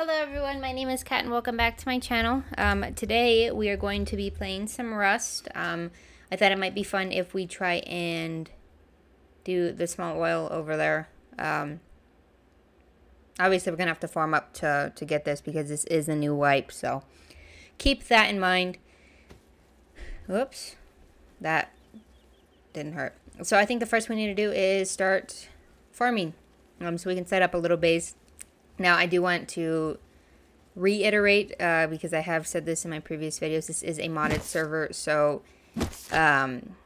Hello everyone, my name is Kat and welcome back to my channel. Um, today we are going to be playing some Rust. Um, I thought it might be fun if we try and do the small oil over there. Um, obviously we're going to have to farm up to, to get this because this is a new wipe, so keep that in mind. Whoops, that didn't hurt. So I think the first we need to do is start farming. Um, so we can set up a little base now, I do want to reiterate, uh, because I have said this in my previous videos, this is a modded server, so um,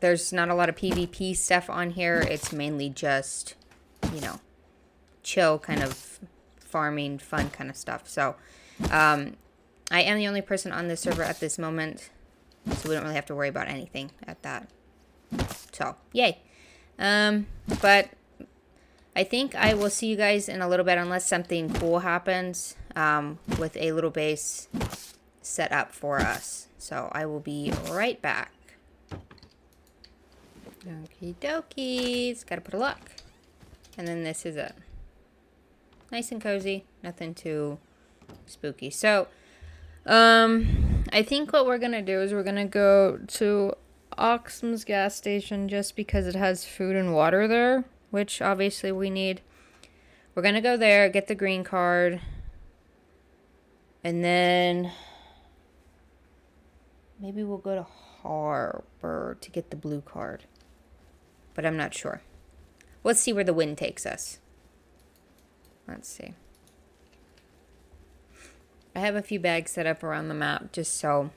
there's not a lot of PvP stuff on here. It's mainly just, you know, chill kind of farming, fun kind of stuff. So, um, I am the only person on this server at this moment, so we don't really have to worry about anything at that. So, yay. Um, but I think I will see you guys in a little bit unless something cool happens um, with a little base set up for us. So I will be right back. Okie dokies. Gotta put a lock. And then this is it. Nice and cozy. Nothing too spooky. So, um, I think what we're gonna do is we're gonna go to Oxum's gas station just because it has food and water there which obviously we need. We're going to go there, get the green card, and then maybe we'll go to Harbor to get the blue card. But I'm not sure. Let's see where the wind takes us. Let's see. I have a few bags set up around the map just so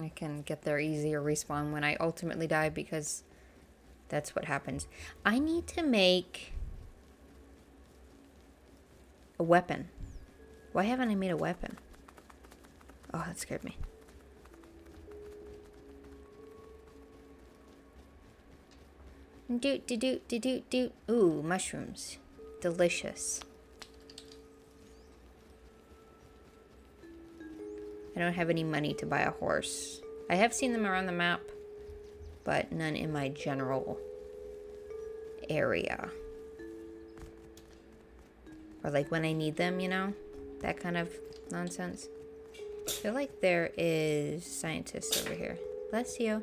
I can get there easy or respawn when I ultimately die because that's what happens. I need to make a weapon. Why haven't I made a weapon? Oh, that scared me. Do do do do do do. Ooh, mushrooms. Delicious. I don't have any money to buy a horse. I have seen them around the map but none in my general area. Or like when I need them, you know? That kind of nonsense. I feel like there is scientists over here. Bless you.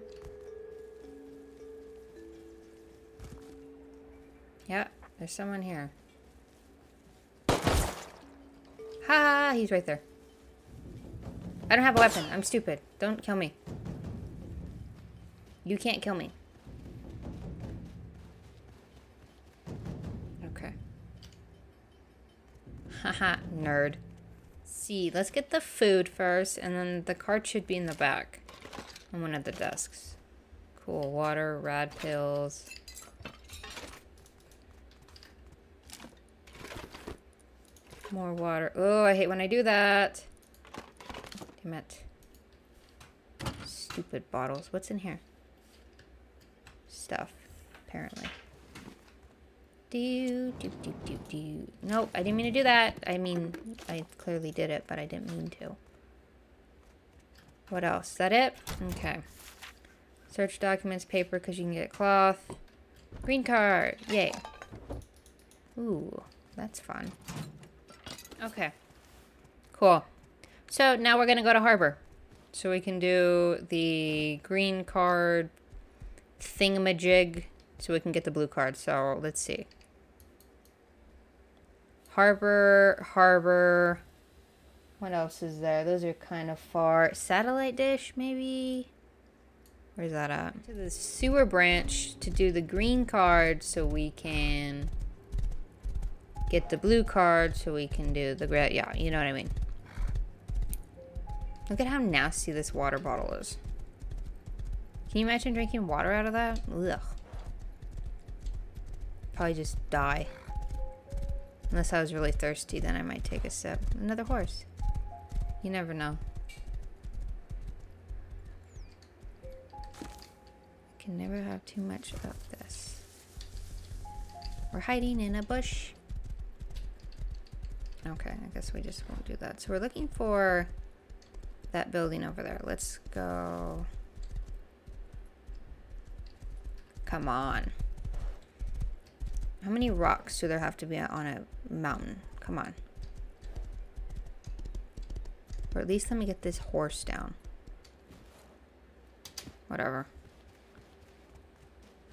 Yeah, there's someone here. Ha! He's right there. I don't have a weapon. I'm stupid. Don't kill me. You can't kill me. Okay. Haha, nerd. See, let's get the food first, and then the card should be in the back. On one of the desks. Cool, water, rad pills. More water. Oh, I hate when I do that. Damn it. Stupid bottles. What's in here? Stuff, apparently. Do, do, do, do, do. Nope, I didn't mean to do that. I mean, I clearly did it, but I didn't mean to. What else? Is that it? Okay. Search documents, paper, because you can get cloth. Green card. Yay. Ooh, that's fun. Okay. Cool. So now we're going to go to Harbor. So we can do the green card thingamajig so we can get the blue card. So let's see. Harbor, Harbor. What else is there? Those are kind of far. Satellite dish, maybe? Where's that at? To the sewer branch to do the green card so we can get the blue card so we can do the red. Yeah, you know what I mean. Look at how nasty this water bottle is. Can you imagine drinking water out of that? Ugh. Probably just die. Unless I was really thirsty, then I might take a sip. Another horse. You never know. I can never have too much of this. We're hiding in a bush. Okay, I guess we just won't do that. So we're looking for that building over there. Let's go... Come on. How many rocks do there have to be on a mountain? Come on. Or at least let me get this horse down. Whatever.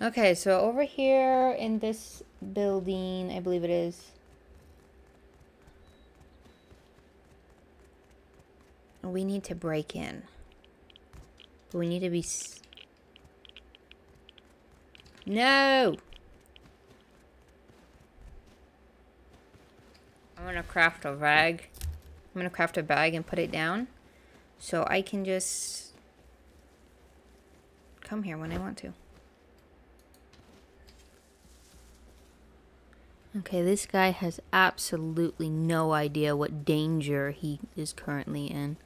Okay, so over here in this building, I believe it is. We need to break in. We need to be... no! I'm gonna craft a bag. I'm gonna craft a bag and put it down. So I can just come here when I want to. Okay, this guy has absolutely no idea what danger he is currently in.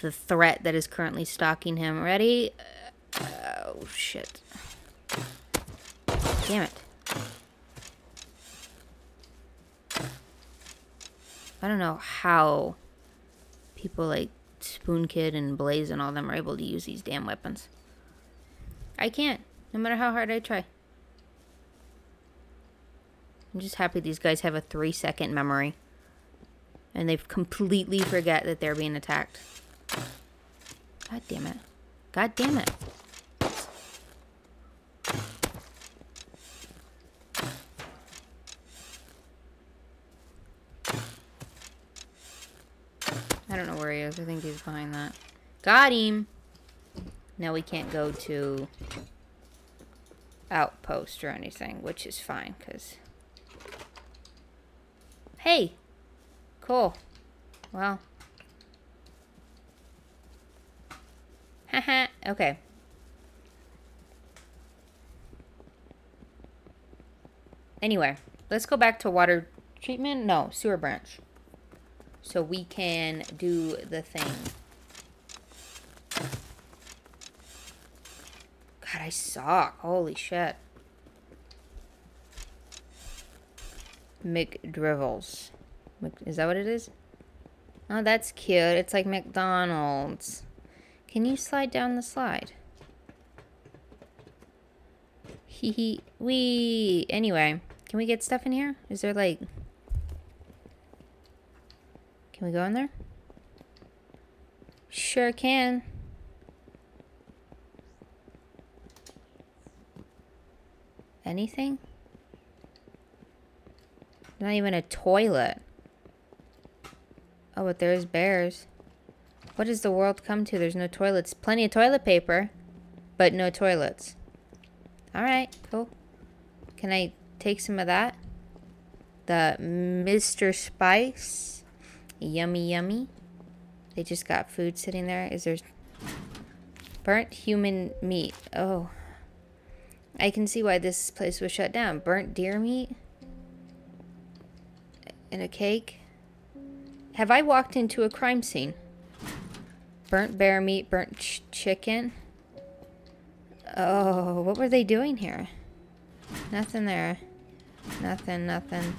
The threat that is currently stalking him. Ready? Oh, shit. Damn it. I don't know how people like Spoonkid and Blaze and all them are able to use these damn weapons. I can't, no matter how hard I try. I'm just happy these guys have a three second memory. And they've completely forget that they're being attacked. God damn it. God damn it. I is. I think he's behind that. Got him! Now we can't go to outpost or anything, which is fine, because Hey! Cool. Well. Haha, okay. Anyway, let's go back to water treatment. No, sewer branch. So we can do the thing. God, I suck. Holy shit. McDrivels. Is that what it is? Oh, that's cute. It's like McDonald's. Can you slide down the slide? Hee hee. Wee. Anyway, can we get stuff in here? Is there like... Can we go in there? Sure can. Anything? Not even a toilet. Oh, but there's bears. What does the world come to? There's no toilets. Plenty of toilet paper, but no toilets. Alright, cool. Can I take some of that? The Mr. Spice. Yummy, yummy. They just got food sitting there. Is there... Burnt human meat. Oh. I can see why this place was shut down. Burnt deer meat? and a cake. Have I walked into a crime scene? Burnt bear meat, burnt ch chicken. Oh, what were they doing here? Nothing there. Nothing, nothing.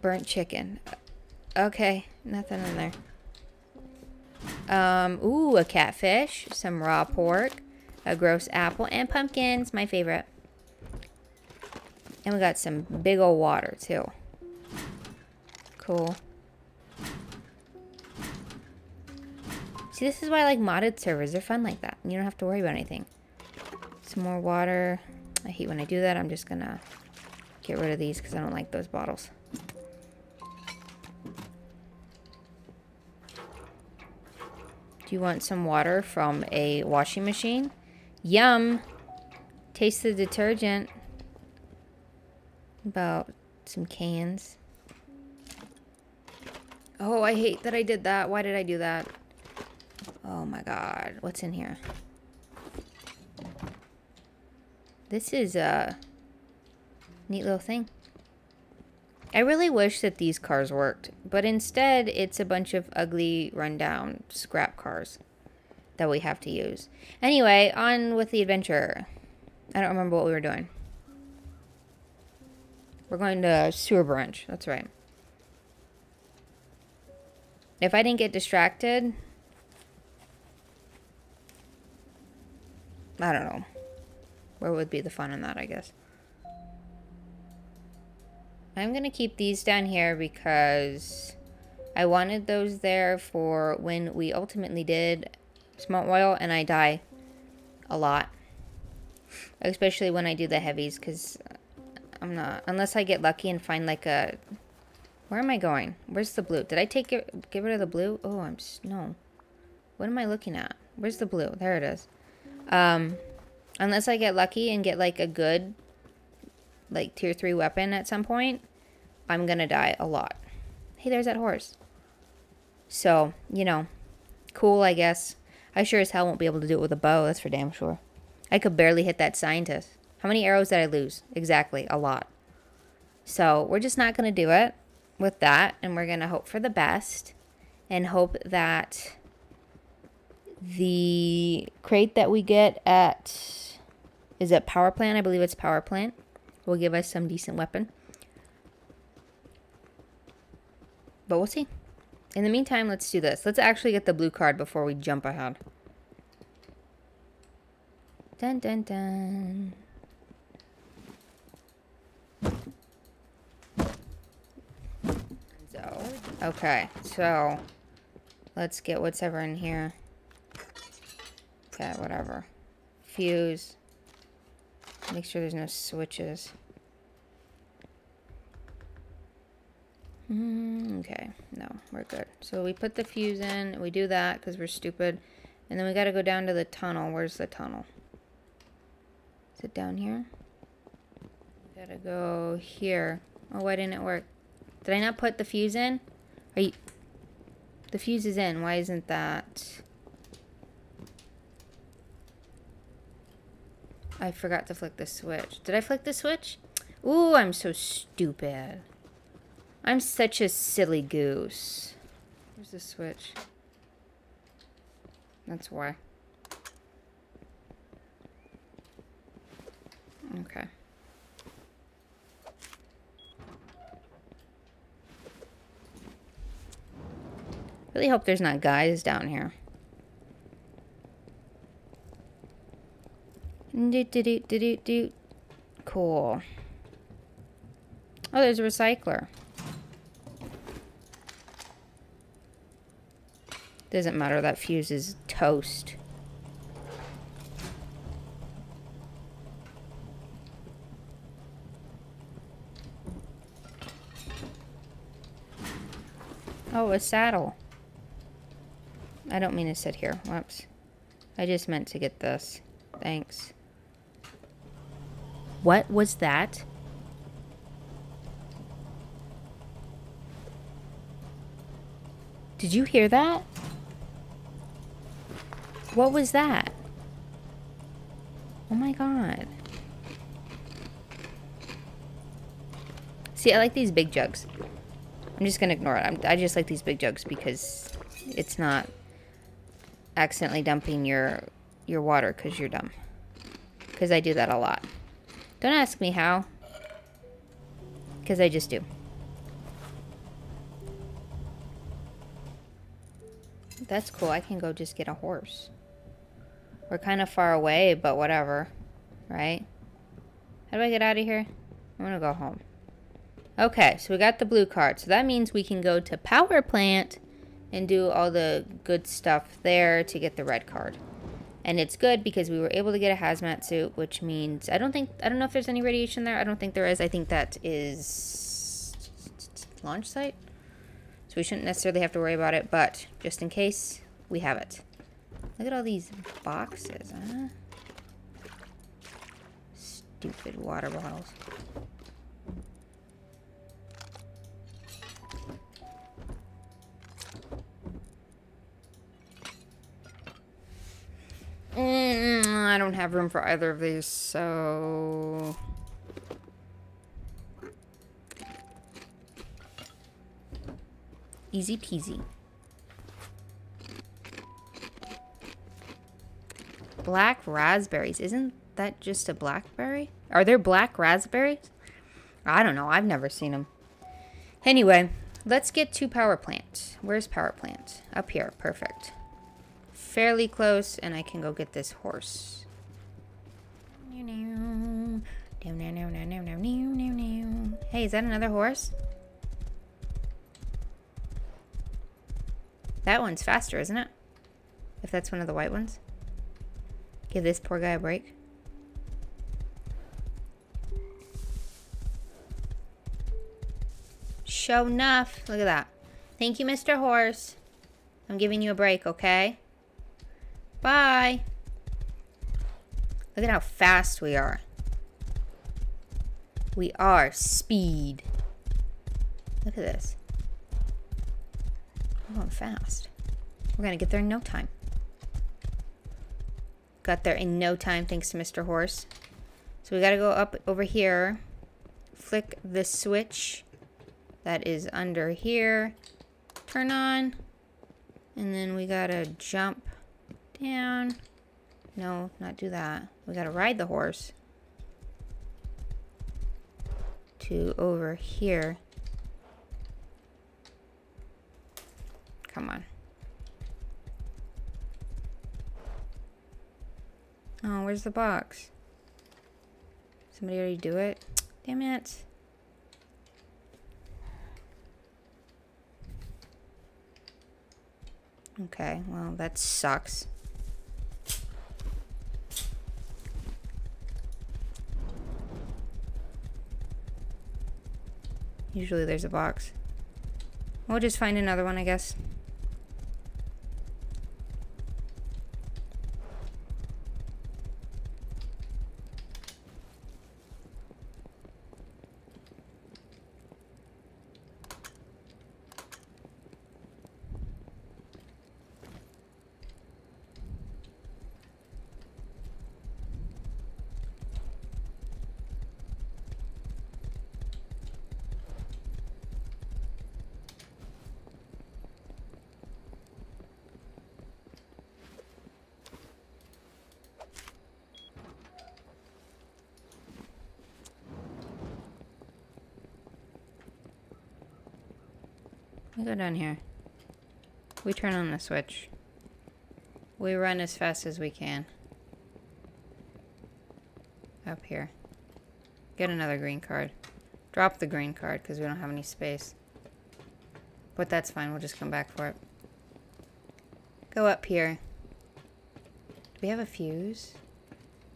Burnt chicken. Okay, nothing in there. Um, ooh, a catfish, some raw pork, a gross apple, and pumpkins, my favorite. And we got some big old water, too cool. See, this is why I like modded servers. They're fun like that. You don't have to worry about anything. Some more water. I hate when I do that. I'm just gonna get rid of these because I don't like those bottles. Do you want some water from a washing machine? Yum! Taste the detergent. About some cans. Oh, I hate that I did that. Why did I do that? Oh my god. What's in here? This is a neat little thing. I really wish that these cars worked, but instead it's a bunch of ugly, rundown scrap cars that we have to use. Anyway, on with the adventure. I don't remember what we were doing. We're going to sewer branch. That's right. If I didn't get distracted, I don't know. Where would be the fun in that, I guess. I'm going to keep these down here because I wanted those there for when we ultimately did small oil and I die a lot. Especially when I do the heavies because I'm not... Unless I get lucky and find like a... Where am I going? Where's the blue? Did I take it, get rid of the blue? Oh, I'm... No. What am I looking at? Where's the blue? There it is. Um, unless I get lucky and get like a good like tier 3 weapon at some point, I'm gonna die a lot. Hey, there's that horse. So, you know, cool, I guess. I sure as hell won't be able to do it with a bow, that's for damn sure. I could barely hit that scientist. How many arrows did I lose? Exactly, a lot. So, we're just not going to do it with that, and we're going to hope for the best and hope that the crate that we get at, is it Power Plant? I believe it's Power Plant will give us some decent weapon. But we'll see. In the meantime, let's do this. Let's actually get the blue card before we jump ahead. Dun dun dun. So, okay, so let's get what's ever in here. Okay, whatever. Fuse. Make sure there's no switches. Mm, okay, no, we're good. So we put the fuse in, we do that because we're stupid. And then we gotta go down to the tunnel. Where's the tunnel? Is it down here? Gotta go here. Oh, why didn't it work? Did I not put the fuse in? Are you... The fuse is in. Why isn't that... I forgot to flick the switch. Did I flick the switch? Ooh, I'm so stupid. I'm such a silly goose. Where's the switch? That's why. Okay. Really hope there's not guys down here. Do, do, do, do, do, do. Cool. Oh, there's a recycler. Doesn't matter, that fuse is toast. Oh, a saddle. I don't mean to sit here. Whoops. I just meant to get this. Thanks. What was that? Did you hear that? What was that? Oh my god. See, I like these big jugs. I'm just gonna ignore it. I'm, i just like these big jugs because it's not accidentally dumping your your water because you're dumb. Because I do that a lot. Don't ask me how. Because I just do. That's cool. I can go just get a horse. We're kind of far away, but whatever. Right? How do I get out of here? I'm going to go home. Okay, so we got the blue card. So that means we can go to power plant and do all the good stuff there to get the red card. And it's good because we were able to get a hazmat suit, which means I don't think I don't know if there's any radiation there. I don't think there is. I think that is launch site. So we shouldn't necessarily have to worry about it, but just in case, we have it. Look at all these boxes, huh? Stupid water bottles. Mm, I don't have room for either of these, so... Easy peasy. Black raspberries. Isn't that just a blackberry? Are there black raspberries? I don't know. I've never seen them. Anyway, let's get to power plant. Where's power plant? Up here. Perfect fairly close, and I can go get this horse. Hey, is that another horse? That one's faster, isn't it? If that's one of the white ones. Give this poor guy a break. Show enough. Look at that. Thank you, Mr. Horse. I'm giving you a break, okay? Bye. Look at how fast we are. We are speed. Look at this. Oh, We're going fast. We're going to get there in no time. Got there in no time thanks to Mr. Horse. So we got to go up over here. Flick the switch that is under here. Turn on. And then we got to jump down. No, not do that. We got to ride the horse. To over here. Come on. Oh, where's the box? Somebody already do it? Damn it. Okay, well, that sucks. Usually there's a box. We'll just find another one, I guess. We go down here. We turn on the switch. We run as fast as we can. Up here. Get another green card. Drop the green card because we don't have any space. But that's fine. We'll just come back for it. Go up here. Do we have a fuse?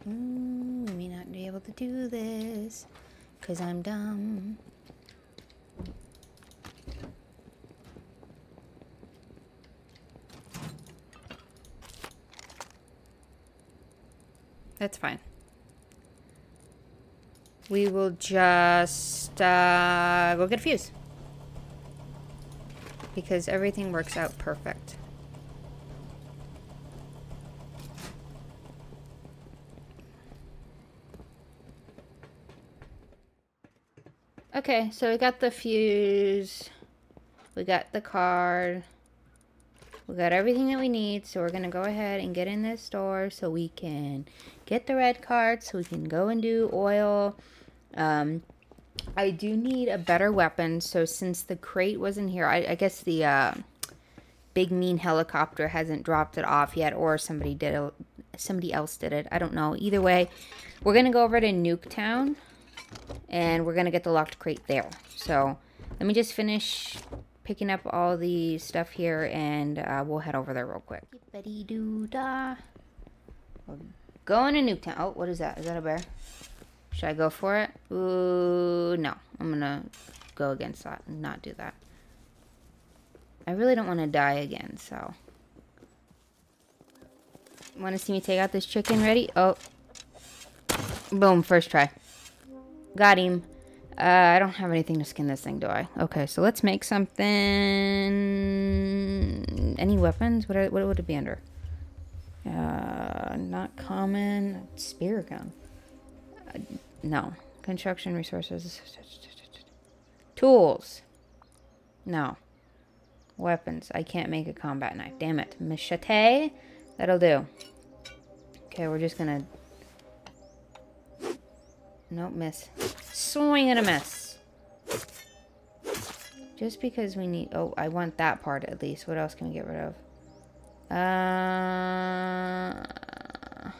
We may not be able to do this because I'm dumb. That's fine. We will just uh, go get a fuse. Because everything works out perfect. Okay, so we got the fuse. We got the card. We got everything that we need, so we're going to go ahead and get in this store so we can get the red card, so we can go and do oil. Um, I do need a better weapon, so since the crate wasn't here, I, I guess the uh, big mean helicopter hasn't dropped it off yet, or somebody did it, somebody else did it. I don't know. Either way, we're going to go over to Nuketown, and we're going to get the locked crate there. So, let me just finish picking up all the stuff here and uh, we'll head over there real quick. We're going to Nuketown. Oh, what is that? Is that a bear? Should I go for it? Ooh, no. I'm gonna go against that and not do that. I really don't want to die again, so. Want to see me take out this chicken? Ready? Oh. Boom, first try. Got him. Uh, I don't have anything to skin this thing, do I? Okay, so let's make something... Any weapons? What, what would it be under? Uh, not common. Spear gun. Uh, no. Construction resources. Tools. No. Weapons. I can't make a combat knife. Damn it. Machete? That'll do. Okay, we're just gonna... Nope, miss. Swing and a miss. Just because we need... Oh, I want that part at least. What else can we get rid of? Uh, I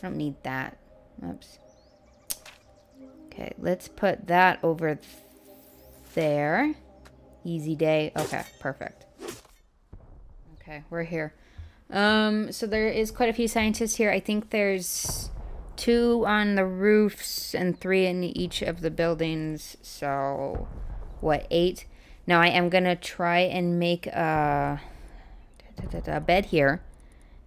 don't need that. Oops. Okay, let's put that over there. Easy day. Okay, perfect. Okay, we're here. Um, so there is quite a few scientists here. I think there's two on the roofs and three in each of the buildings. So, what, eight? Now I am going to try and make a, a bed here.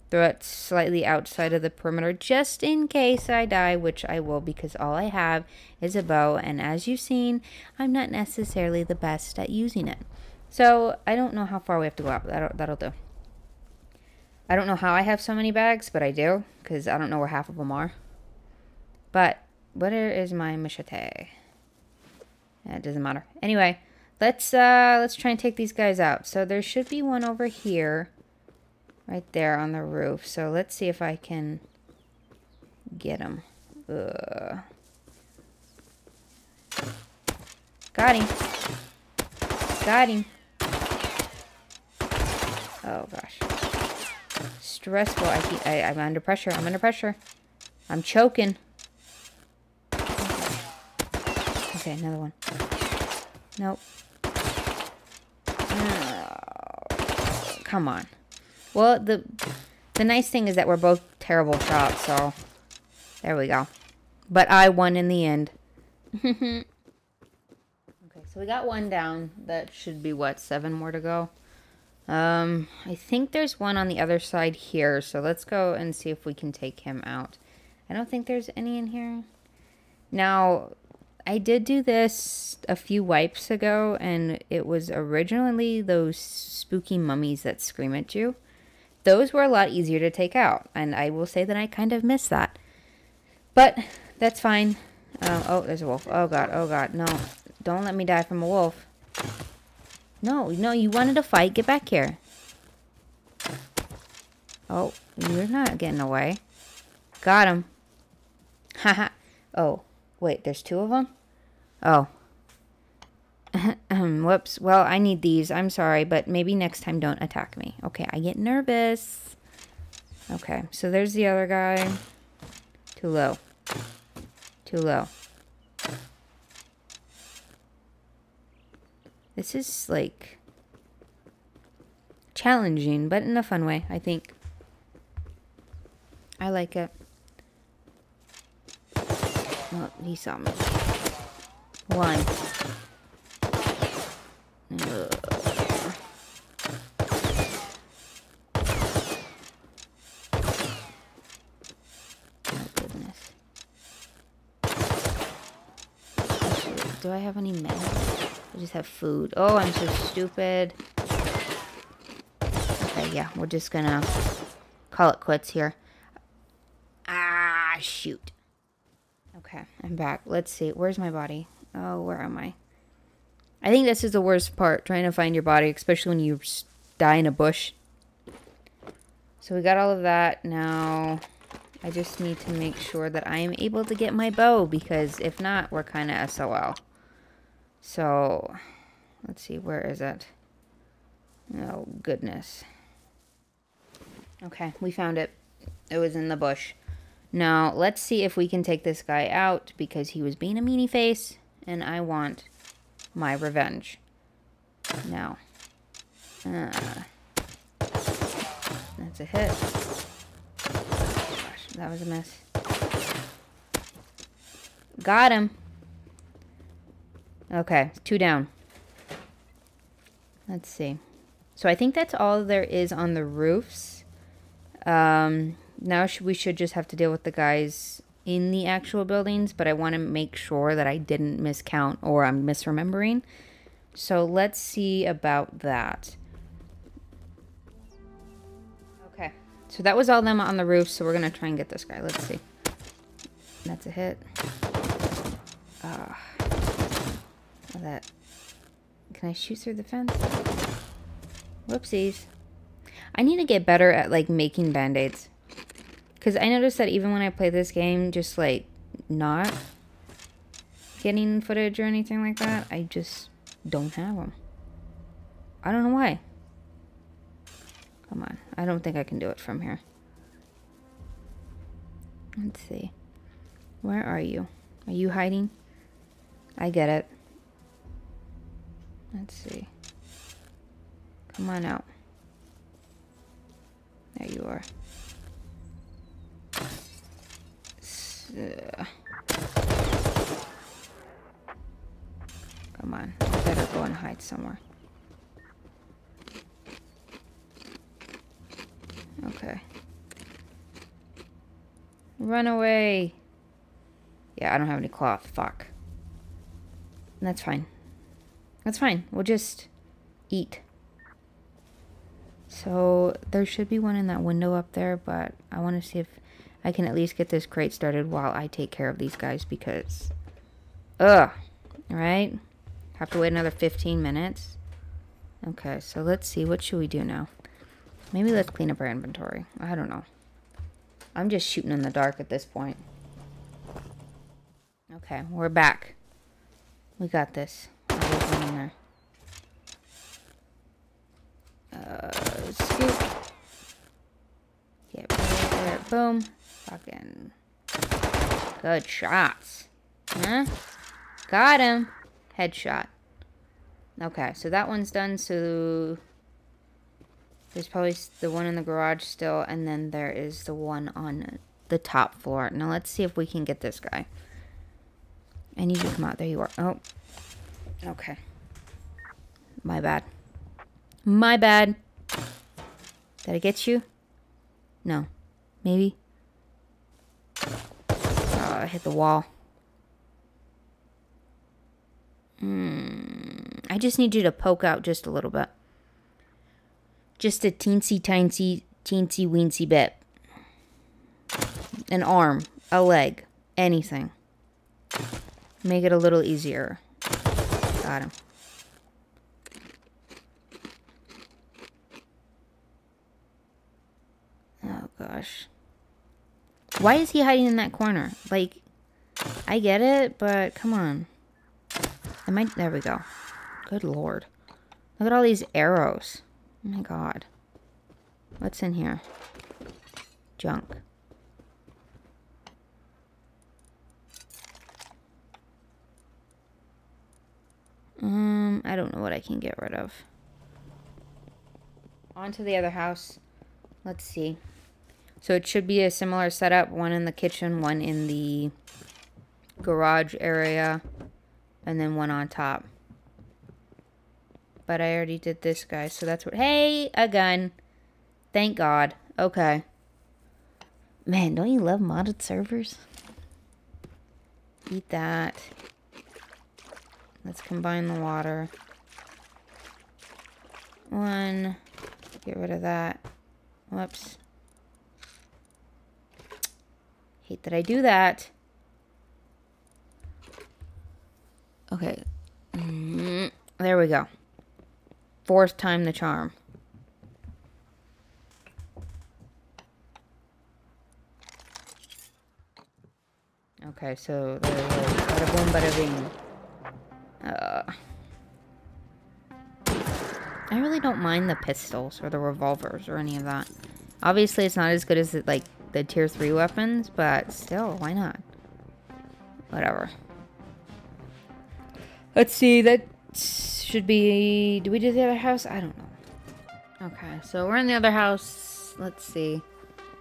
Throw it slightly outside of the perimeter just in case I die, which I will because all I have is a bow. And as you've seen, I'm not necessarily the best at using it. So I don't know how far we have to go out. That'll, that'll do. I don't know how I have so many bags, but I do because I don't know where half of them are. But where is my machete? It doesn't matter. Anyway, let's uh, let's try and take these guys out. So there should be one over here right there on the roof. So let's see if I can get him. Got him. Got him. Oh gosh. Stressful. I keep, I, I'm under pressure. I'm under pressure. I'm choking. Okay, another one. Nope. Oh, come on. Well, the the nice thing is that we're both terrible shots, so there we go. But I won in the end. okay, so we got one down. That should be, what, seven more to go? Um, I think there's one on the other side here, so let's go and see if we can take him out. I don't think there's any in here. Now, I did do this a few wipes ago, and it was originally those spooky mummies that scream at you those were a lot easier to take out. And I will say that I kind of miss that. But that's fine. Um, oh, there's a wolf. Oh, God. Oh, God. No. Don't let me die from a wolf. No, no, you wanted to fight. Get back here. Oh, you're not getting away. Got him. Haha. oh, wait, there's two of them? Oh. Whoops. Well, I need these. I'm sorry, but maybe next time don't attack me. Okay, I get nervous. Okay, so there's the other guy. Too low. Too low. This is, like, challenging, but in a fun way, I think. I like it. Oh, he saw me. One. Do I have any meds? I just have food. Oh, I'm so stupid. Okay, yeah, we're just gonna call it quits here. Ah, shoot. Okay, I'm back. Let's see. Where's my body? Oh, where am I? I think this is the worst part, trying to find your body, especially when you die in a bush. So we got all of that. Now, I just need to make sure that I am able to get my bow, because if not, we're kind of SOL. So, let's see, where is it? Oh, goodness. Okay, we found it. It was in the bush. Now, let's see if we can take this guy out, because he was being a meanie face, and I want my revenge. Now. Uh, that's a hit. Gosh, that was a mess. Got him. Okay, two down. Let's see. So I think that's all there is on the roofs. Um, now we should just have to deal with the guys in the actual buildings, but I want to make sure that I didn't miscount or I'm misremembering. So let's see about that. Okay, so that was all them on the roof, so we're going to try and get this guy. Let's see. That's a hit. Ah. Uh, that. Can I shoot through the fence? Whoopsies. I need to get better at, like, making band-aids. Because I noticed that even when I play this game, just like not getting footage or anything like that, I just don't have them. I don't know why. Come on. I don't think I can do it from here. Let's see. Where are you? Are you hiding? I get it. Let's see. Come on out. There you are. Uh, come on. I better go and hide somewhere. Okay. Run away. Yeah, I don't have any cloth. Fuck. That's fine. That's fine. We'll just eat. So there should be one in that window up there, but I want to see if I can at least get this crate started while I take care of these guys because... Ugh. Right? Have to wait another 15 minutes. Okay, so let's see. What should we do now? Maybe let's clean up our inventory. I don't know. I'm just shooting in the dark at this point. Okay, we're back. We got this. Uh, scoop. Boom. Fucking. Good shots. Huh? Got him. Headshot. Okay, so that one's done. So there's probably the one in the garage still, and then there is the one on the top floor. Now let's see if we can get this guy. I need you to come out. There you are. Oh. Okay. My bad. My bad. Did I get you? No. Maybe? Hit the wall. Hmm. I just need you to poke out just a little bit. Just a teensy tiny, teensy weensy bit. An arm, a leg, anything. Make it a little easier. Got him. Oh gosh. Why is he hiding in that corner? Like, I get it, but come on. Am I? There we go. Good lord. Look at all these arrows. Oh my god. What's in here? Junk. Um, I don't know what I can get rid of. On to the other house. Let's see. So it should be a similar setup. One in the kitchen, one in the garage area, and then one on top. But I already did this guy, so that's what... Hey, a gun. Thank God. Okay. Man, don't you love modded servers? Eat that. Let's combine the water. One. Get rid of that. Whoops. Hate that I do that. Okay. There we go. Fourth time the charm. Okay, so bada boom, bada bing. Uh, I really don't mind the pistols or the revolvers or any of that. Obviously, it's not as good as, like, the tier 3 weapons, but still, why not? Whatever. Let's see, that should be... Do we do the other house? I don't know. Okay, so we're in the other house. Let's see.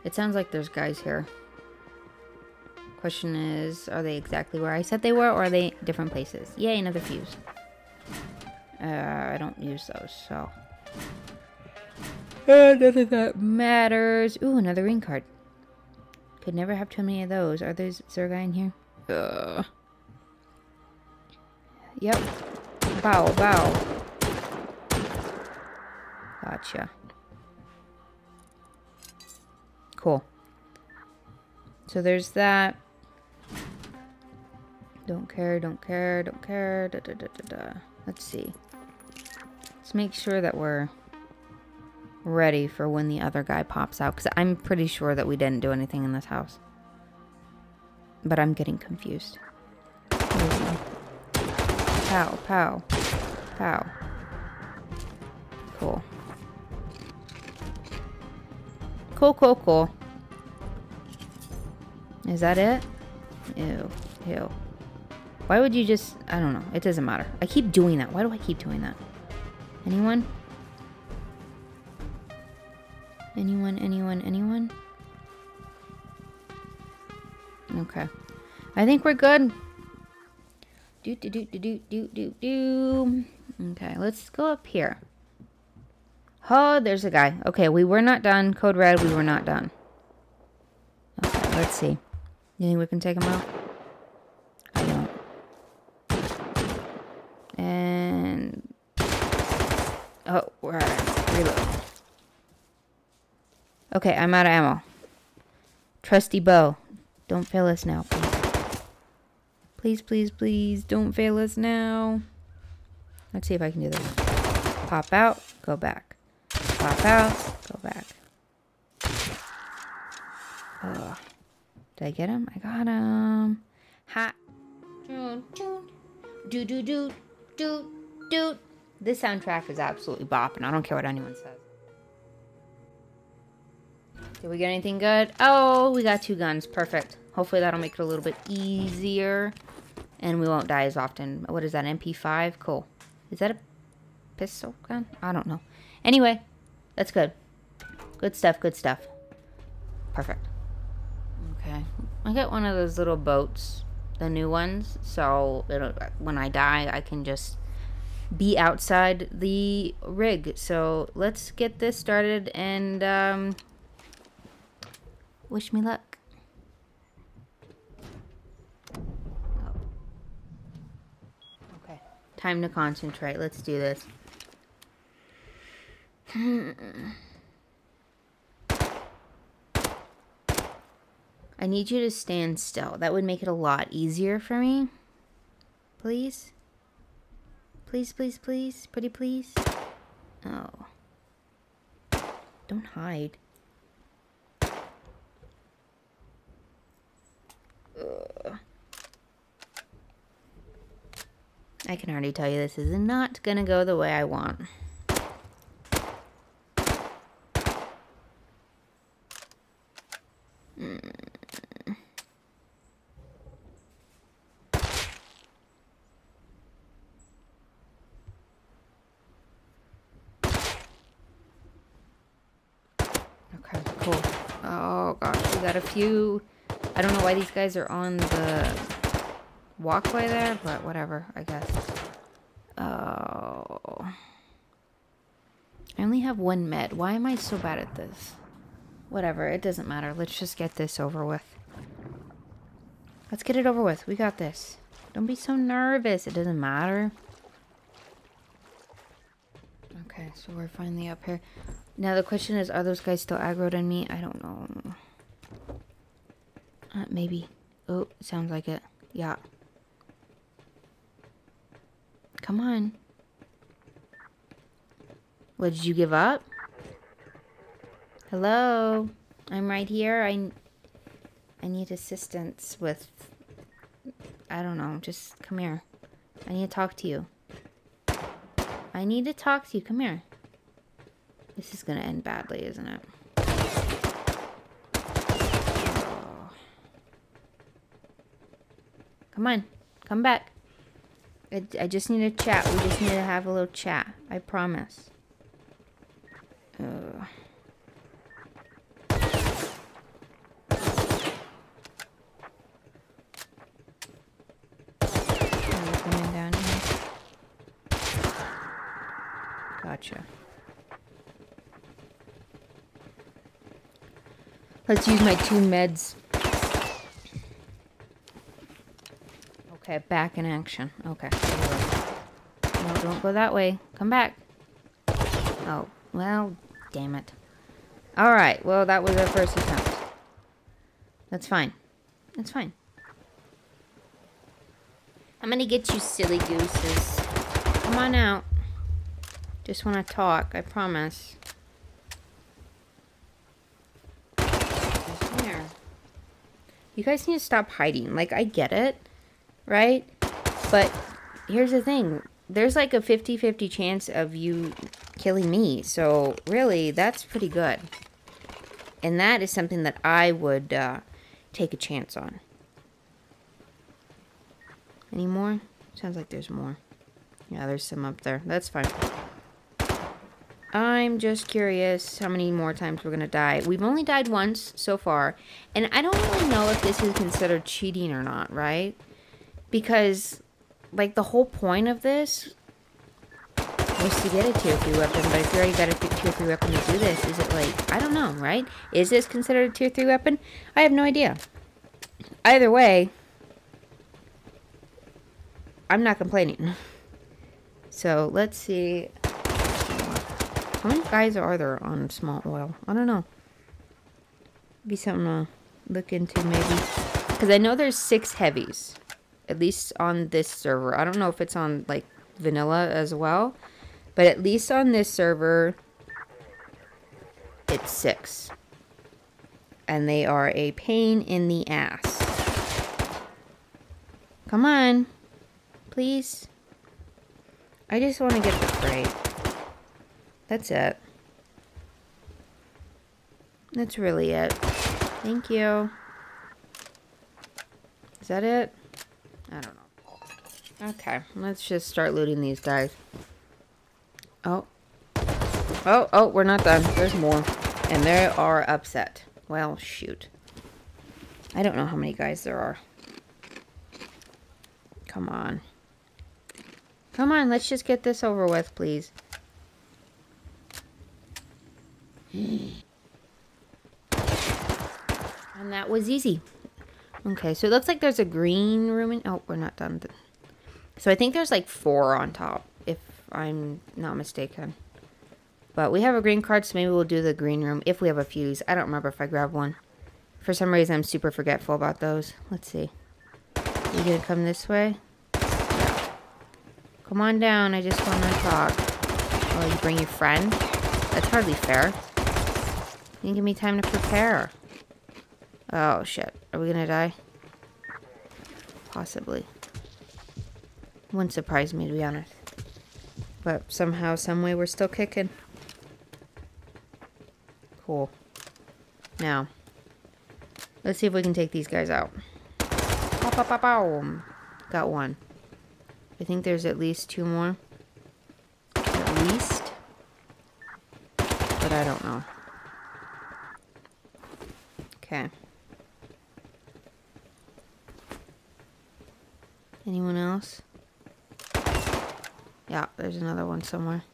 It sounds like there's guys here. Question is, are they exactly where I said they were, or are they different places? Yay, another fuse. Uh, I don't use those, so... Uh, of that matters. Ooh, another green card. Could never have too many of those. Are there Zerga in here? Uh. Yep. Bow, bow. Gotcha. Cool. So there's that. Don't care, don't care, don't care. Da, da, da, da, da. Let's see. Let's make sure that we're ready for when the other guy pops out. Because I'm pretty sure that we didn't do anything in this house. But I'm getting confused. Pow, pow, pow. Cool. Cool, cool, cool. Is that it? Ew, ew. Why would you just... I don't know. It doesn't matter. I keep doing that. Why do I keep doing that? Anyone? Anyone, anyone, anyone? Okay. I think we're good. Do, do, do, do, do, do, do, do. Okay, let's go up here. Oh, there's a guy. Okay, we were not done. Code red, we were not done. Okay, let's see. You think we can take him out? I don't. And... Oh, we're at reload. Okay, I'm out of ammo. Trusty bow. Don't fail us now, please. Please, please, please, don't fail us now. Let's see if I can do this. Pop out, go back. Pop out, go back. Ugh. Did I get him? I got him. Ha. Do, do, do, do, do. This soundtrack is absolutely bopping. I don't care what anyone says. Did we get anything good? Oh, we got two guns. Perfect. Hopefully that'll make it a little bit easier. And we won't die as often. What is that, MP5? Cool. Is that a pistol gun? I don't know. Anyway, that's good. Good stuff, good stuff. Perfect. Okay. I got one of those little boats. The new ones. So, when I die, I can just be outside the rig. So, let's get this started and... Um, Wish me luck. Oh. Okay. Time to concentrate. Let's do this. I need you to stand still. That would make it a lot easier for me. Please? Please, please, please? Pretty please? Oh. Don't hide. I can already tell you this is not gonna go the way I want. Okay, cool. Oh gosh, we got a few I don't know why these guys are on the walkway there, but whatever, I guess. Oh. I only have one med. Why am I so bad at this? Whatever, it doesn't matter. Let's just get this over with. Let's get it over with. We got this. Don't be so nervous. It doesn't matter. Okay, so we're finally up here. Now the question is, are those guys still aggroed on me? I don't know. Uh, maybe. Oh, sounds like it. Yeah. Come on. What, did you give up? Hello? I'm right here. I, I need assistance with... I don't know. Just come here. I need to talk to you. I need to talk to you. Come here. This is going to end badly, isn't it? Oh. Come on. Come back. I, I just need to chat. We just need to have a little chat. I promise. Uh. Gotcha. Let's use my two meds. Okay, back in action. Okay. No, don't go that way. Come back. Oh, well, damn it. Alright, well, that was our first attempt. That's fine. That's fine. I'm gonna get you silly gooses. Come on out. Just want to talk, I promise. You guys need to stop hiding. Like, I get it right? But here's the thing. There's like a 50-50 chance of you killing me. So really, that's pretty good. And that is something that I would uh, take a chance on. Any more? Sounds like there's more. Yeah, there's some up there. That's fine. I'm just curious how many more times we're going to die. We've only died once so far. And I don't really know if this is considered cheating or not, right? Because, like, the whole point of this was to get a tier 3 weapon. But if you already got a tier 3 weapon to do this, is it like, I don't know, right? Is this considered a tier 3 weapon? I have no idea. Either way, I'm not complaining. So, let's see how many guys are there on small oil? I don't know. Be something to look into maybe. Because I know there's six heavies. At least on this server. I don't know if it's on like vanilla as well. But at least on this server, it's six. And they are a pain in the ass. Come on. Please. I just want to get the freight. That's it. That's really it. Thank you. Is that it? I don't know. Okay, let's just start looting these guys. Oh. Oh, oh, we're not done. There's more. And they are upset. Well, shoot. I don't know how many guys there are. Come on. Come on, let's just get this over with, please. And that was easy. Okay, so it looks like there's a green room in... Oh, we're not done. So I think there's like four on top, if I'm not mistaken. But we have a green card, so maybe we'll do the green room if we have a fuse. I don't remember if I grabbed one. For some reason, I'm super forgetful about those. Let's see. You gonna come this way? Come on down, I just want to talk. Oh, you bring your friend? That's hardly fair. You didn't give me time to prepare. Oh, shit. Are we gonna die? Possibly. Wouldn't surprise me, to be honest. But somehow, someway, we're still kicking. Cool. Now, let's see if we can take these guys out. Got one. I think there's at least two more. At least. But I don't know. Okay. Anyone else? Yeah, there's another one somewhere.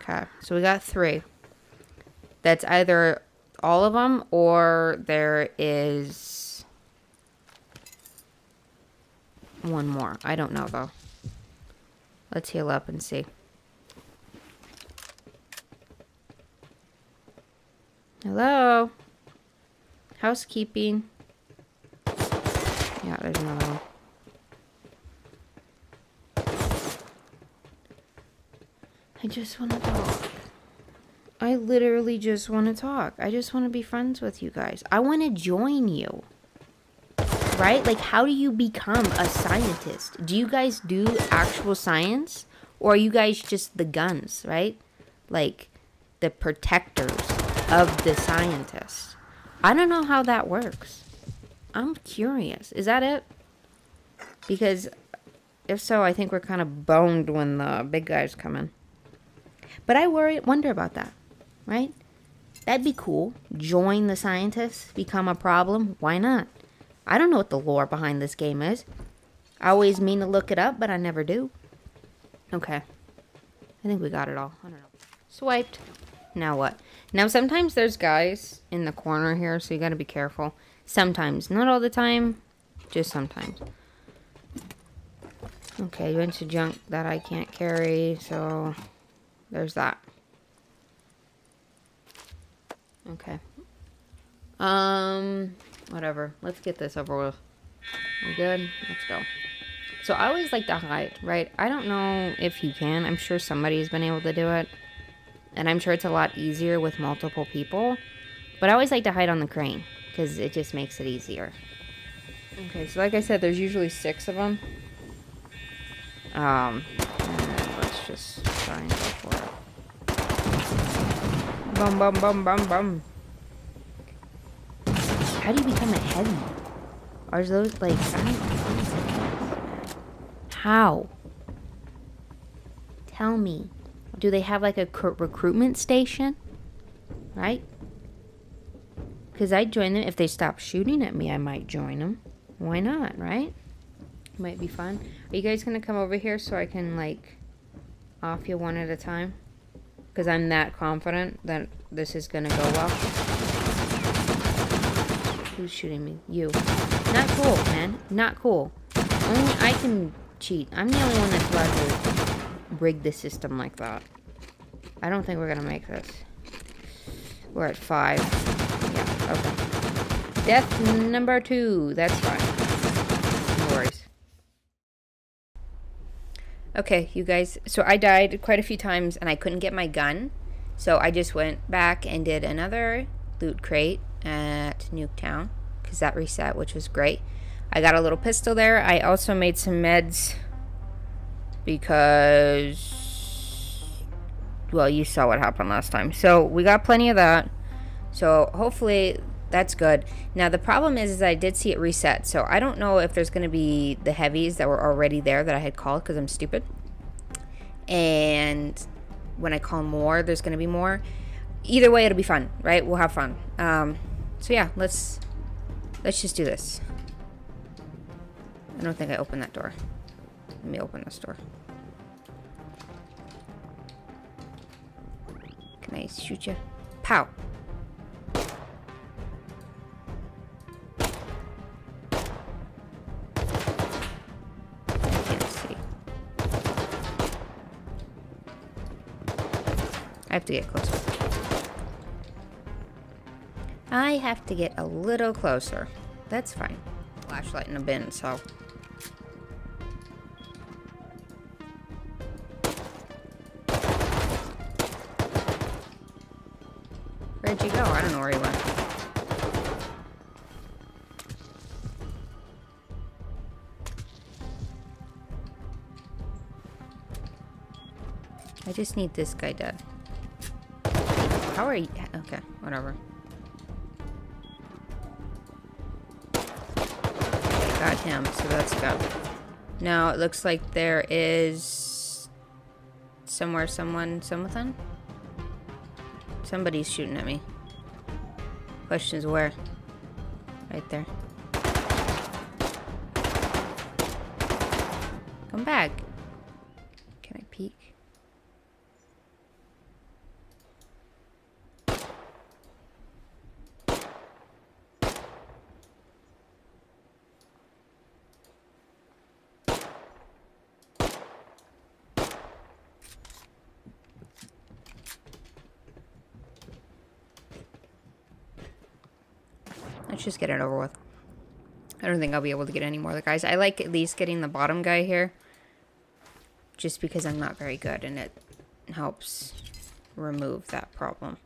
Okay, so we got three. That's either all of them or there is one more. I don't know though. Let's heal up and see. Hello? Housekeeping. Yeah, there's another one. I just want to talk. I literally just want to talk. I just want to be friends with you guys. I want to join you. Right? Like, how do you become a scientist? Do you guys do actual science? Or are you guys just the guns, right? Like, the protectors of the scientists. I don't know how that works. I'm curious. Is that it? Because if so, I think we're kind of boned when the big guys come in. But I worry, wonder about that, right? That'd be cool. Join the scientists, become a problem. Why not? I don't know what the lore behind this game is. I always mean to look it up, but I never do. Okay. I think we got it all. I don't know. Swiped. Now what? Now, sometimes there's guys in the corner here, so you gotta be careful. Sometimes. Not all the time. Just sometimes. Okay, bunch of junk that I can't carry, so there's that. Okay. Um, whatever. Let's get this over with. We good? Let's go. So I always like to hide, right? I don't know if you can. I'm sure somebody's been able to do it. And I'm sure it's a lot easier with multiple people. But I always like to hide on the crane. Because it just makes it easier. Okay, so like I said, there's usually six of them. Um, let's just try and go for it. Bum, bum, bum, bum, bum. How do you become a heavy? Are those like... How? Tell me. Do they have like a recruitment station? Right? Because I'd join them. If they stop shooting at me, I might join them. Why not, right? Might be fun. Are you guys going to come over here so I can like off you one at a time? Because I'm that confident that this is going to go well. Who's shooting me? You. Not cool, man. Not cool. Only I can cheat. I'm the only one that's allowed to rig the system like that. I don't think we're going to make this. We're at five. Death number two. That's fine. No worries. Okay, you guys. So I died quite a few times and I couldn't get my gun. So I just went back and did another loot crate at Nuketown because that reset, which was great. I got a little pistol there. I also made some meds because, well, you saw what happened last time. So we got plenty of that. So hopefully that's good. Now the problem is, is I did see it reset. So I don't know if there's going to be the heavies that were already there that I had called because I'm stupid. And when I call more, there's going to be more. Either way, it'll be fun, right? We'll have fun. Um, so yeah, let's let's just do this. I don't think I opened that door. Let me open this door. Can I shoot you? Pow. Have to get closer. I have to get a little closer. That's fine. Flashlight in a bin, so... Where'd you go? I don't know where he went. I just need this guy dead. How are you? Okay, whatever. Got him, so that's good. Now, it looks like there is somewhere someone, someone? Somebody's shooting at me. Question is where? Right there. Come back. Can I peek? Let's just get it over with. I don't think I'll be able to get any more of the guys. I like at least getting the bottom guy here. Just because I'm not very good and it helps remove that problem.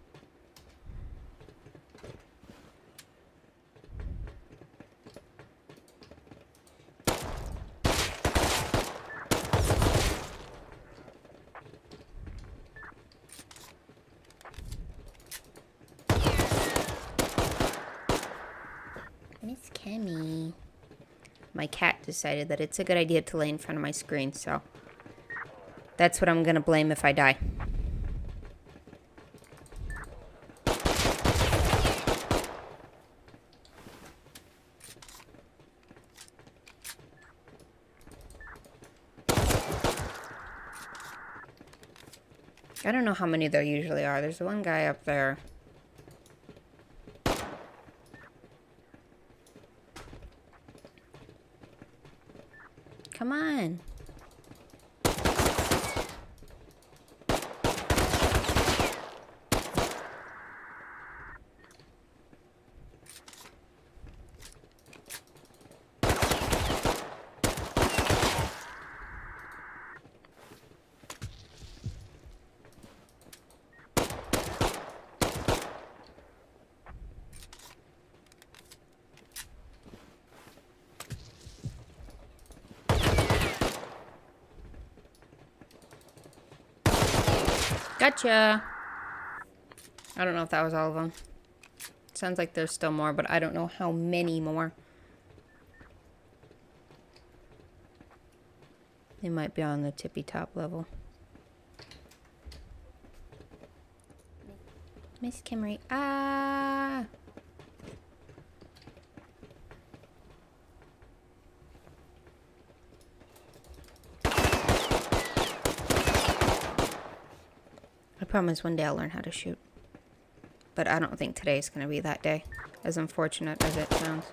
my cat decided that it's a good idea to lay in front of my screen, so that's what I'm to blame if I die. I don't know how many there usually are. There's one guy up there. Gotcha! I don't know if that was all of them. Sounds like there's still more, but I don't know how many more. They might be on the tippy top level. Miss Kimry, Ah! Promise one day I'll learn how to shoot. But I don't think today is going to be that day. As unfortunate as it sounds.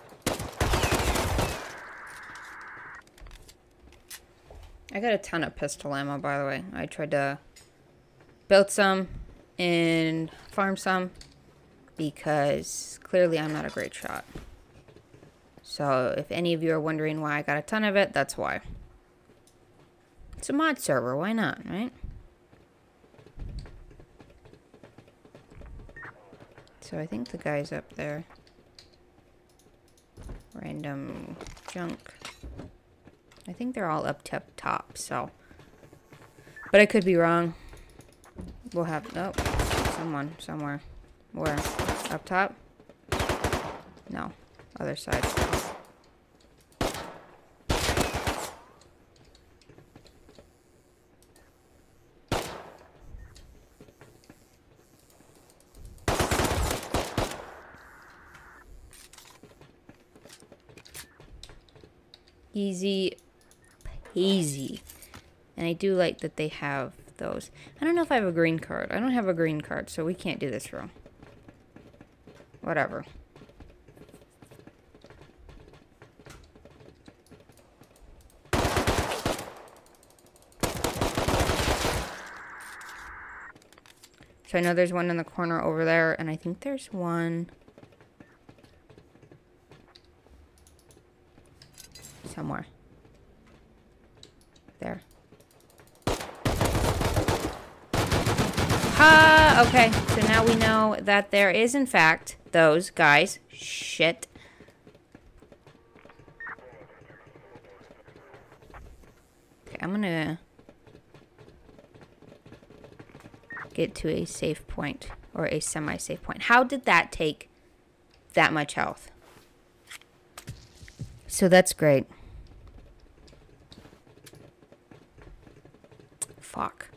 I got a ton of pistol ammo, by the way. I tried to build some and farm some because clearly I'm not a great shot. So if any of you are wondering why I got a ton of it, that's why. It's a mod server, why not, right? So I think the guy's up there. Random junk. I think they're all up top, top so. But I could be wrong. We'll have, oh, someone, somewhere. Where? Up top? No. Other side. Easy peasy. And I do like that they have those. I don't know if I have a green card. I don't have a green card, so we can't do this room. Whatever. So I know there's one in the corner over there, and I think there's one somewhere. There. Ha! Okay, so now we know that there is, in fact, those guys. Shit. Okay, I'm gonna get to a safe point or a semi-safe point. How did that take that much health? So that's great. Fuck.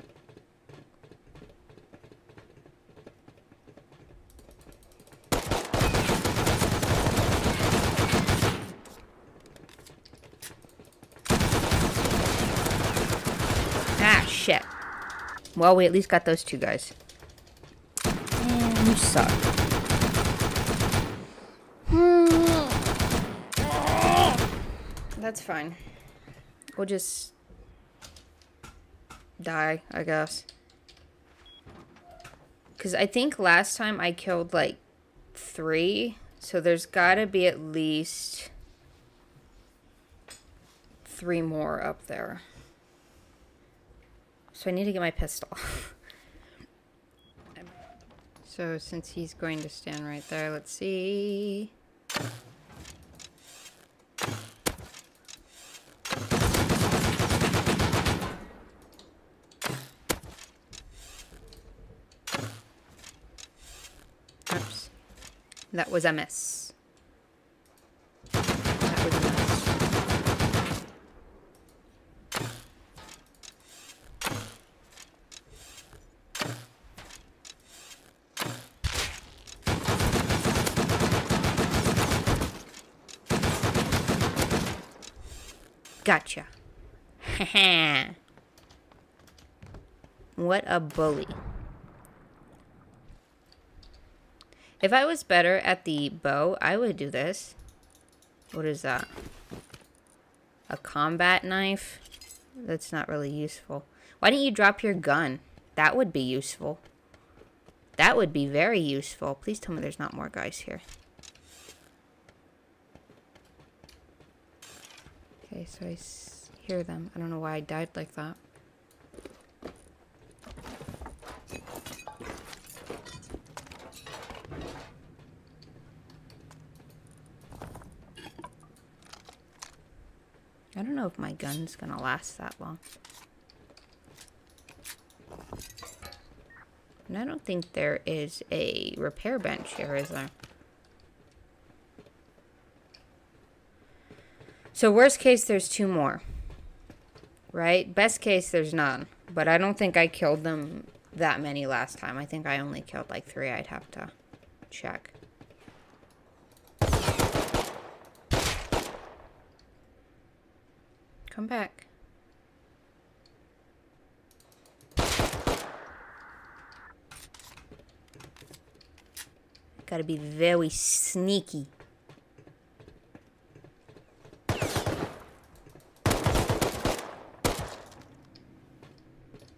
Ah, shit. Well, we at least got those two guys. You suck. That's fine. We'll just die, I guess. Because I think last time I killed like three. So there's got to be at least three more up there. So I need to get my pistol. so since he's going to stand right there, let's see. Oops. That was a miss. That was a miss. Gotcha. what a bully. If I was better at the bow, I would do this. What is that? A combat knife? That's not really useful. Why didn't you drop your gun? That would be useful. That would be very useful. Please tell me there's not more guys here. Okay, so I hear them. I don't know why I died like that. I don't know if my gun's gonna last that long. And I don't think there is a repair bench here, is there? So worst case, there's two more. right? Best case, there's none. But I don't think I killed them that many last time. I think I only killed like three. I'd have to check. Come back. Gotta be very sneaky.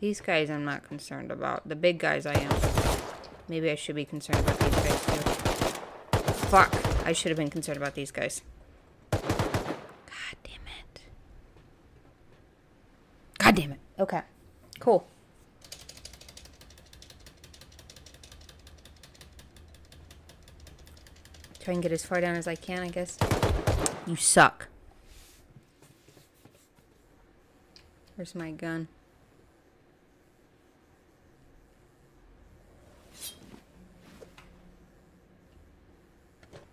These guys I'm not concerned about. The big guys I am. Maybe I should be concerned about these guys too. Fuck. I should have been concerned about these guys. God damn it. God damn it. Okay. Cool. Try and get as far down as I can, I guess. You suck. Where's my gun?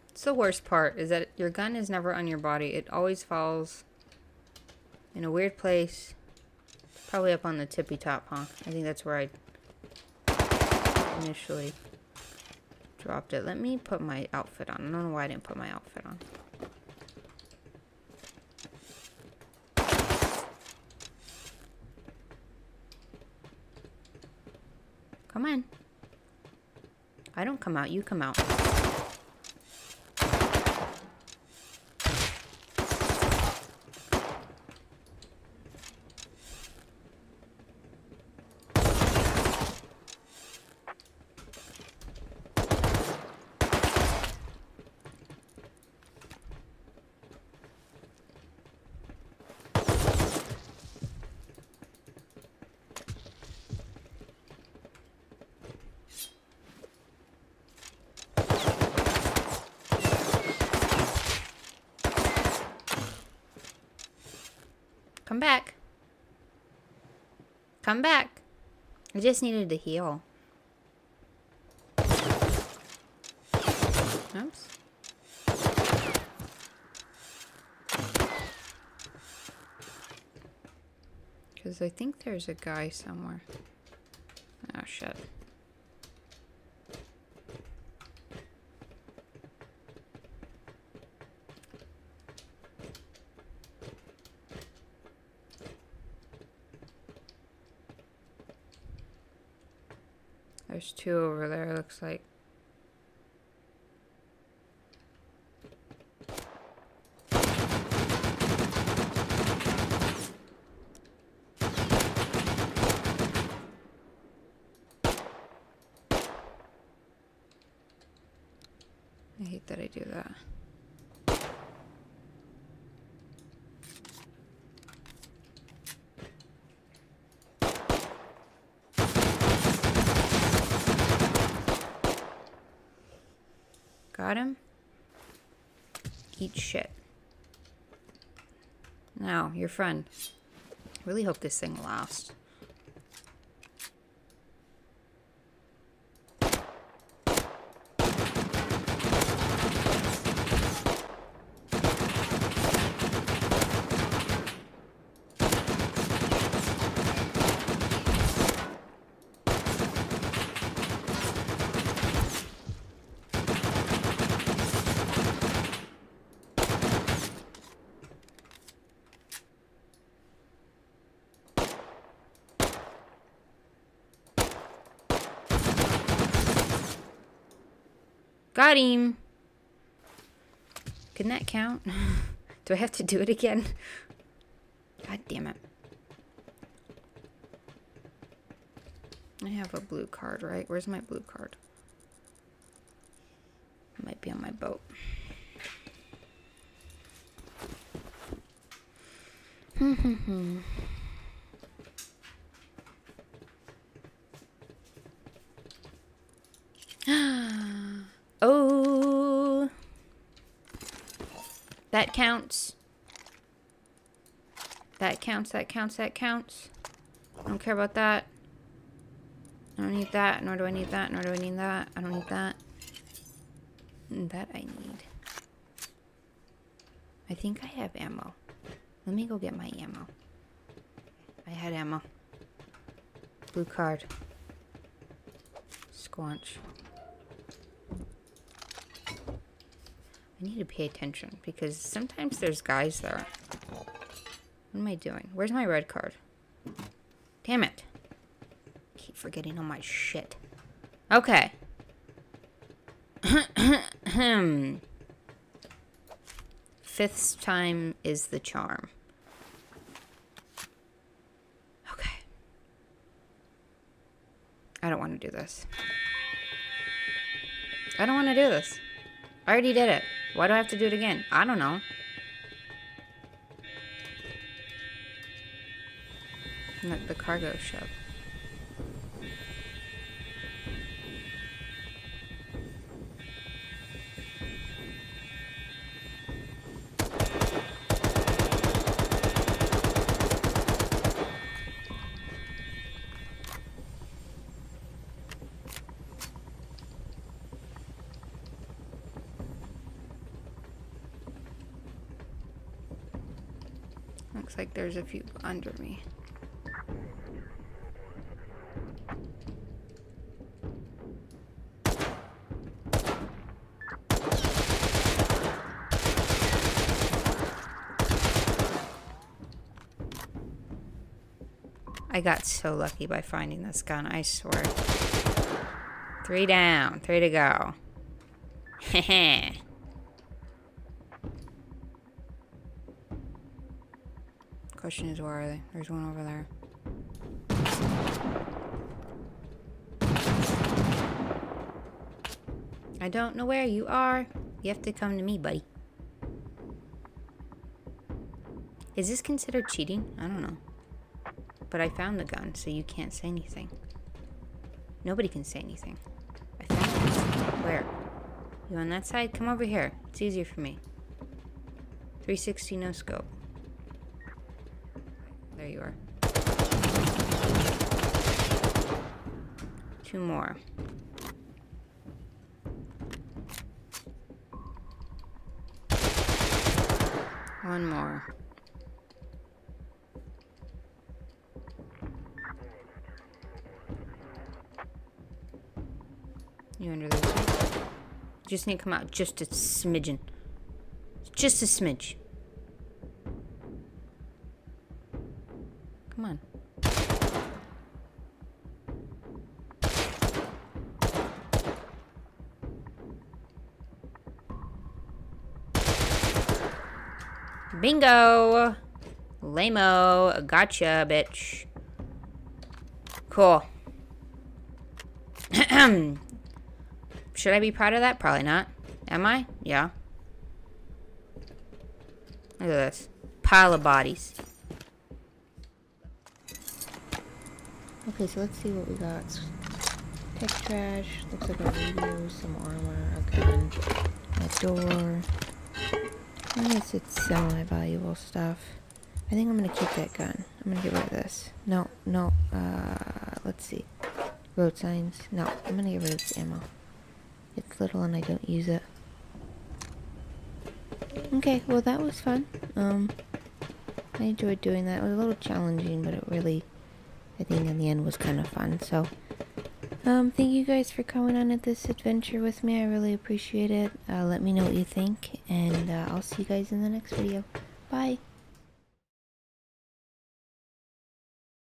It's the worst part, is that your gun is never on your body. It always falls in a weird place. Probably up on the tippy top, huh? I think that's where I initially dropped it. Let me put my outfit on. I don't know why I didn't put my outfit on. Come on. I don't come out, you come out. Come back. Come back. I just needed to heal. Oops. Because I think there's a guy somewhere. Oh, shit. There's two over there, looks like. I hate that I do that. Got him? Eat shit. Now, your friend. Really hope this thing lasts. Got him. Can that count? do I have to do it again? God damn it. I have a blue card, right? Where's my blue card? It might be on my boat. Hmm, hmm, hmm. oh. That counts. That counts, that counts, that counts. I don't care about that. I don't need that, nor do I need that, nor do I need that. I don't need that. And that I need. I think I have ammo. Let me go get my ammo. I had ammo. Blue card. Squanch. I need to pay attention because sometimes there's guys there. What am I doing? Where's my red card? Damn it. Keep forgetting all my shit. Okay. Fifth time is the charm. Okay. I don't want to do this. I don't want to do this. I already did it. Why do I have to do it again? I don't know. The, the cargo ship. There's a few under me. I got so lucky by finding this gun, I swear. Three down, three to go. Heh Question is, where are they? There's one over there. I don't know where you are. You have to come to me, buddy. Is this considered cheating? I don't know. But I found the gun, so you can't say anything. Nobody can say anything. I found it. Where? You on that side? Come over here. It's easier for me. 360 no scope. There you are. Two more. One more. You under there? Just need to come out just a smidgen. Just a smidge. Come on. Bingo! Lamo, gotcha, bitch. Cool. Should I be proud of that? Probably not. Am I? Yeah. Look at this. Pile of bodies. Okay, so let's see what we got. Tech trash. Looks like a radio, some armor, a gun, a door. I guess it's semi-valuable stuff. I think I'm gonna keep that gun. I'm gonna get rid of this. No, no, uh, let's see. Road signs. No, I'm gonna get rid of this ammo. It's little and I don't use it. Okay, well that was fun. Um, I enjoyed doing that. It was a little challenging, but it really, I think in the end was kind of fun. So, um, thank you guys for coming on at this adventure with me. I really appreciate it. Uh, let me know what you think, and uh, I'll see you guys in the next video. Bye.